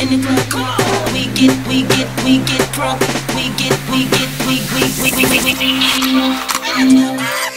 in the club. Come we get, we get, we get drunk. We get, we get, we, we, we, we, we, we, we, in the club. We,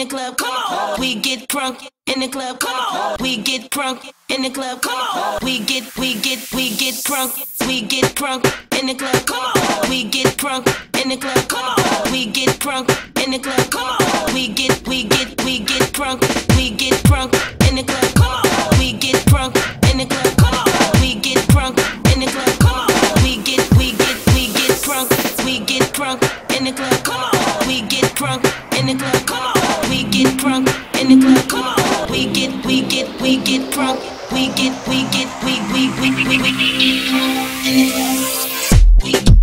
the club. Come on. We get drunk in the club. Come on. We get drunk in the club. Come on. We get we get we get drunk. We get drunk in the club. Come on. We get drunk in the club. Come on. We get drunk in the club. Come on. We get we get we get drunk. We get drunk in the club. Come on. We get drunk in the club. Come on. We get drunk in the club. Come on. We get we get we get drunk. We get drunk in the club. Come on. We get drunk in the club. Come on we get drunk in the club. Come on, we get, we get, we get drunk. We get, we get, we we we we we get drunk in the club. We